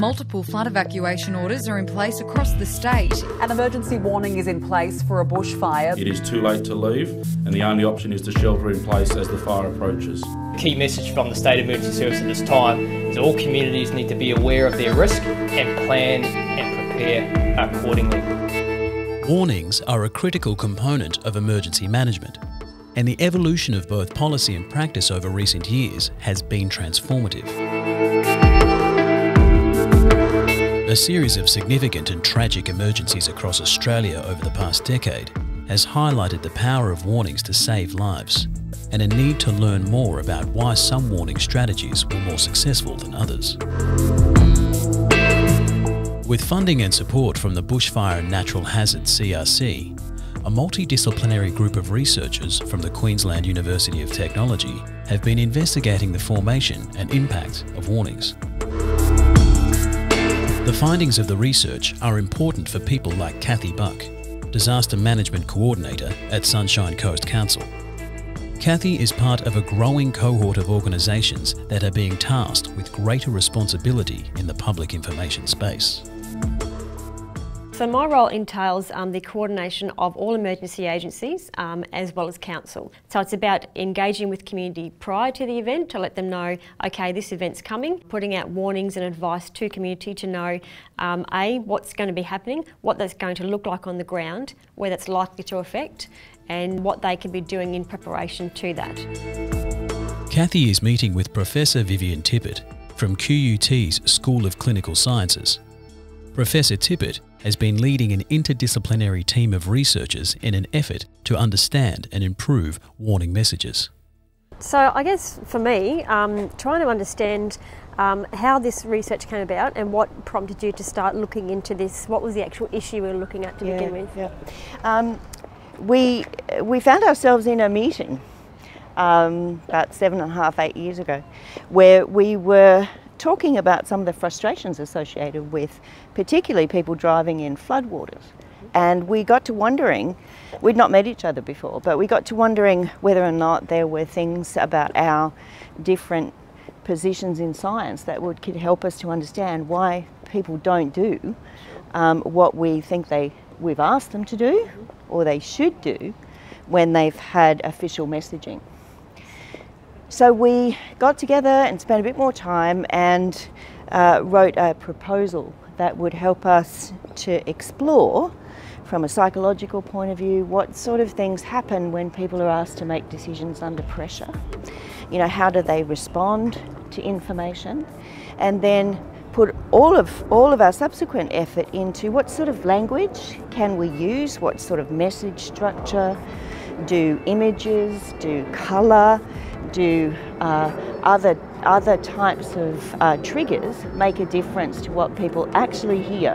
Multiple flood evacuation orders are in place across the state. An emergency warning is in place for a bushfire. It is too late to leave, and the only option is to shelter in place as the fire approaches. Key message from the State Emergency Service at this time is all communities need to be aware of their risk and plan and prepare accordingly. Warnings are a critical component of emergency management, and the evolution of both policy and practice over recent years has been transformative. A series of significant and tragic emergencies across Australia over the past decade has highlighted the power of warnings to save lives and a need to learn more about why some warning strategies were more successful than others. With funding and support from the Bushfire and Natural Hazards CRC, a multidisciplinary group of researchers from the Queensland University of Technology have been investigating the formation and impact of warnings. The findings of the research are important for people like Cathy Buck, Disaster Management Coordinator at Sunshine Coast Council. Cathy is part of a growing cohort of organisations that are being tasked with greater responsibility in the public information space. So my role entails um, the coordination of all emergency agencies um, as well as council. So it's about engaging with community prior to the event to let them know, okay, this event's coming, putting out warnings and advice to community to know, um, A, what's going to be happening, what that's going to look like on the ground, where that's likely to affect, and what they can be doing in preparation to that. Cathy is meeting with Professor Vivienne Tippett from QUT's School of Clinical Sciences. Professor Tippett has been leading an interdisciplinary team of researchers in an effort to understand and improve warning messages. So I guess for me, um, trying to understand um, how this research came about and what prompted you to start looking into this. What was the actual issue we were looking at to yeah, begin with? Yeah. Um, we, we found ourselves in a meeting um, about seven and a half, eight years ago, where we were talking about some of the frustrations associated with particularly people driving in floodwaters. And we got to wondering, we'd not met each other before, but we got to wondering whether or not there were things about our different positions in science that would could help us to understand why people don't do um, what we think they we've asked them to do or they should do when they've had official messaging. So we got together and spent a bit more time and uh, wrote a proposal that would help us to explore from a psychological point of view what sort of things happen when people are asked to make decisions under pressure. You know, how do they respond to information? And then put all of all of our subsequent effort into what sort of language can we use, what sort of message structure, do images, do colour, do uh, other other types of uh, triggers make a difference to what people actually hear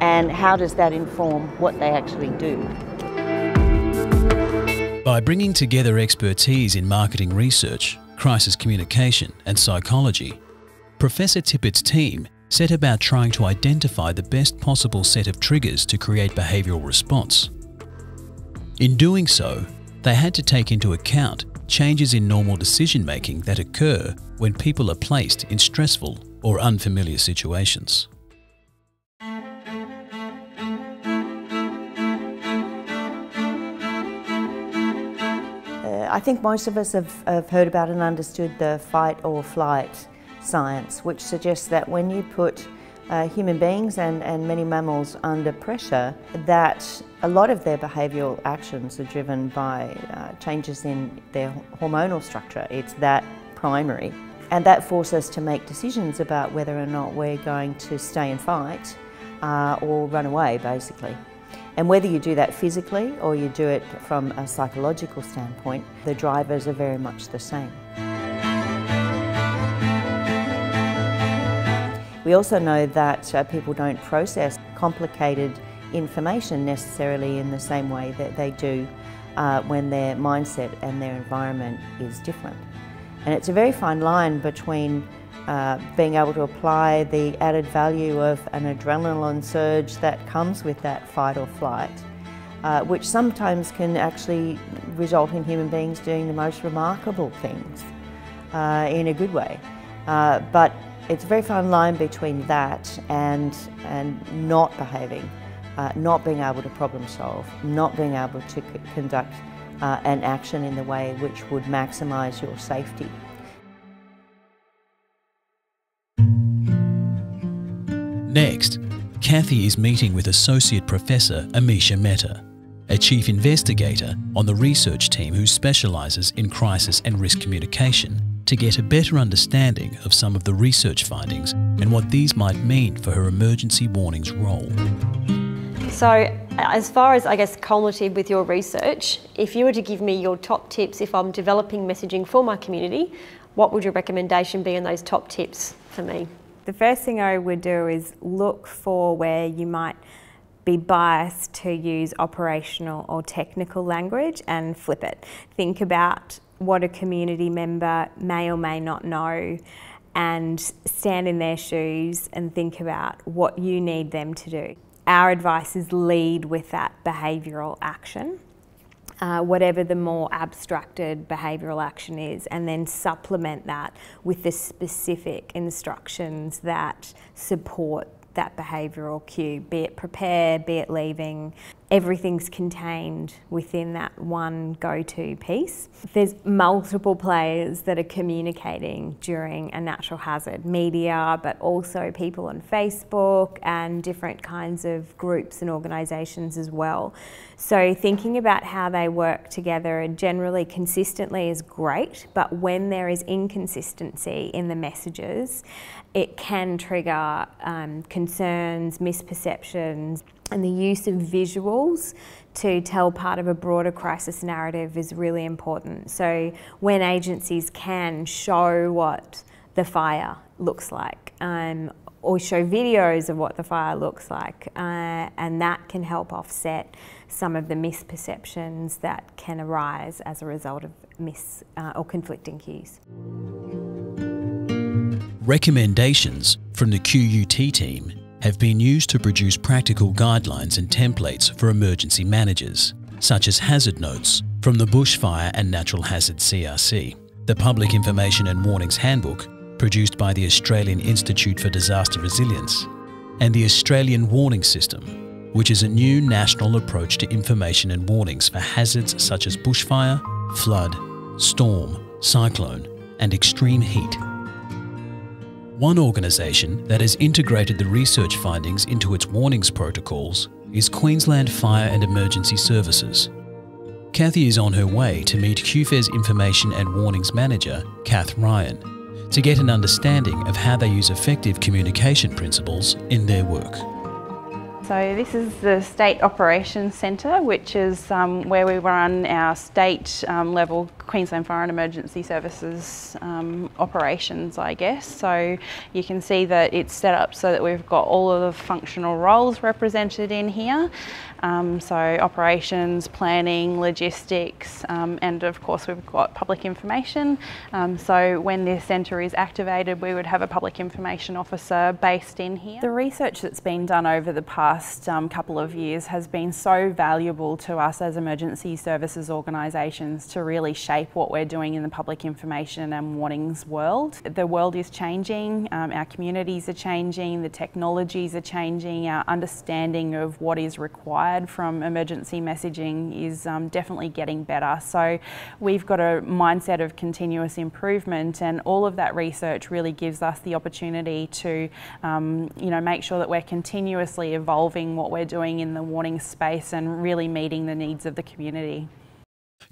and how does that inform what they actually do. By bringing together expertise in marketing research, crisis communication and psychology, Professor Tippett's team set about trying to identify the best possible set of triggers to create behavioural response. In doing so, they had to take into account changes in normal decision making that occur when people are placed in stressful or unfamiliar situations. Uh, I think most of us have, have heard about and understood the fight or flight science, which suggests that when you put uh, human beings and, and many mammals under pressure, that a lot of their behavioural actions are driven by uh, changes in their hormonal structure. It's that primary. And that forces us to make decisions about whether or not we're going to stay and fight uh, or run away, basically. And whether you do that physically or you do it from a psychological standpoint, the drivers are very much the same. We also know that uh, people don't process complicated information necessarily in the same way that they do uh, when their mindset and their environment is different. And it's a very fine line between uh, being able to apply the added value of an adrenaline surge that comes with that fight or flight, uh, which sometimes can actually result in human beings doing the most remarkable things uh, in a good way. Uh, but it's a very fine line between that and, and not behaving, uh, not being able to problem solve, not being able to conduct uh, an action in the way which would maximise your safety. Next, Cathy is meeting with Associate Professor Amisha Mehta, a chief investigator on the research team who specialises in crisis and risk communication, to get a better understanding of some of the research findings and what these might mean for her emergency warnings role. So, as far as I guess cumulative with your research, if you were to give me your top tips if I'm developing messaging for my community, what would your recommendation be in those top tips for me? The first thing I would do is look for where you might be biased to use operational or technical language and flip it. Think about what a community member may or may not know and stand in their shoes and think about what you need them to do. Our advice is lead with that behavioural action uh, whatever the more abstracted behavioural action is, and then supplement that with the specific instructions that support that behavioural cue, be it prepare, be it leaving, everything's contained within that one go-to piece. There's multiple players that are communicating during a natural hazard, media, but also people on Facebook and different kinds of groups and organisations as well. So thinking about how they work together and generally consistently is great, but when there is inconsistency in the messages, it can trigger um, concerns, misperceptions, and the use of visuals to tell part of a broader crisis narrative is really important. So when agencies can show what the fire looks like um, or show videos of what the fire looks like uh, and that can help offset some of the misperceptions that can arise as a result of mis uh, or conflicting cues. Recommendations from the QUT team have been used to produce practical guidelines and templates for emergency managers, such as hazard notes from the Bushfire and Natural Hazard CRC, the Public Information and Warnings Handbook produced by the Australian Institute for Disaster Resilience, and the Australian Warning System, which is a new national approach to information and warnings for hazards such as bushfire, flood, storm, cyclone, and extreme heat. One organisation that has integrated the research findings into its warnings protocols is Queensland Fire and Emergency Services. Cathy is on her way to meet QFES Information and Warnings Manager, Kath Ryan, to get an understanding of how they use effective communication principles in their work. So this is the State Operations Centre, which is um, where we run our state um, level Queensland Fire and Emergency Services um, operations, I guess. So you can see that it's set up so that we've got all of the functional roles represented in here. Um, so operations, planning, logistics, um, and of course we've got public information. Um, so when this centre is activated, we would have a public information officer based in here. The research that's been done over the past um, couple of years has been so valuable to us as emergency services organisations to really shape what we're doing in the public information and warnings world. The world is changing, um, our communities are changing, the technologies are changing, our understanding of what is required required from emergency messaging is um, definitely getting better. So we've got a mindset of continuous improvement and all of that research really gives us the opportunity to um, you know, make sure that we're continuously evolving what we're doing in the warning space and really meeting the needs of the community.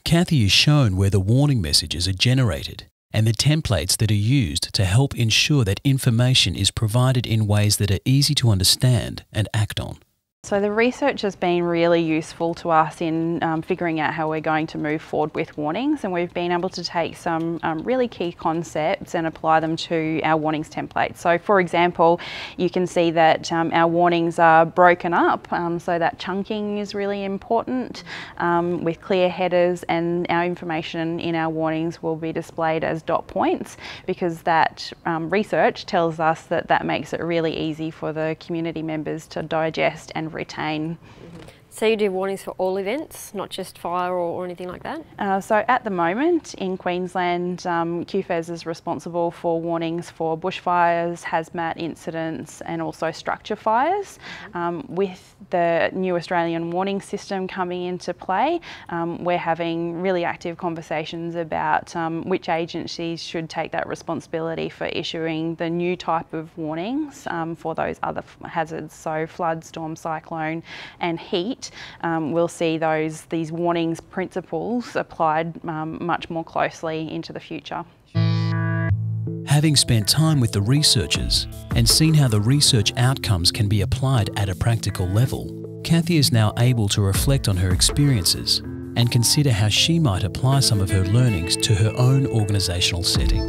Cathy is shown where the warning messages are generated and the templates that are used to help ensure that information is provided in ways that are easy to understand and act on. So the research has been really useful to us in um, figuring out how we're going to move forward with warnings and we've been able to take some um, really key concepts and apply them to our warnings template. So for example, you can see that um, our warnings are broken up um, so that chunking is really important um, with clear headers and our information in our warnings will be displayed as dot points because that um, research tells us that that makes it really easy for the community members to digest and retain. So you do warnings for all events, not just fire or, or anything like that? Uh, so at the moment in Queensland, um, QFES is responsible for warnings for bushfires, hazmat incidents and also structure fires. Um, with the new Australian warning system coming into play, um, we're having really active conversations about um, which agencies should take that responsibility for issuing the new type of warnings um, for those other hazards, so flood, storm, cyclone and heat um, we'll see those these warnings principles applied um, much more closely into the future. Having spent time with the researchers and seen how the research outcomes can be applied at a practical level, Cathy is now able to reflect on her experiences and consider how she might apply some of her learnings to her own organisational setting.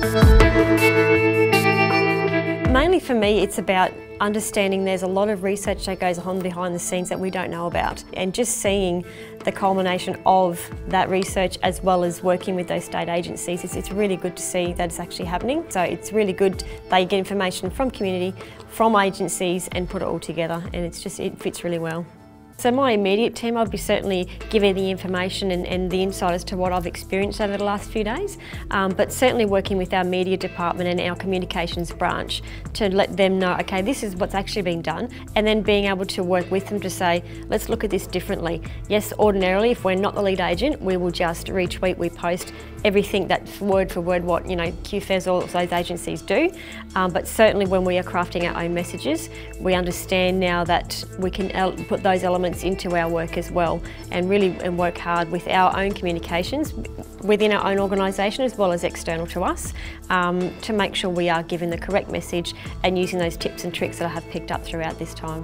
Mainly for me, it's about understanding there's a lot of research that goes on behind the scenes that we don't know about. And just seeing the culmination of that research as well as working with those state agencies it's, it's really good to see that it's actually happening. So it's really good they get information from community from agencies and put it all together. And it's just it fits really well so my immediate team, I'll be certainly giving the information and, and, the insight as to what I've experienced over the last few days, um, but certainly working with our media department and our communications branch to let them know, okay, this is what's actually being done, and then being able to work with them to say, let's look at this differently. Yes, ordinarily, if we're not the lead agent, we will just retweet, we post everything that word for word what you know QFES all those agencies do, um, but certainly when we are crafting our own messages, we understand now that we can put those elements elements into our work as well and really and work hard with our own communications within our own organisation as well as external to us um, to make sure we are giving the correct message and using those tips and tricks that I have picked up throughout this time.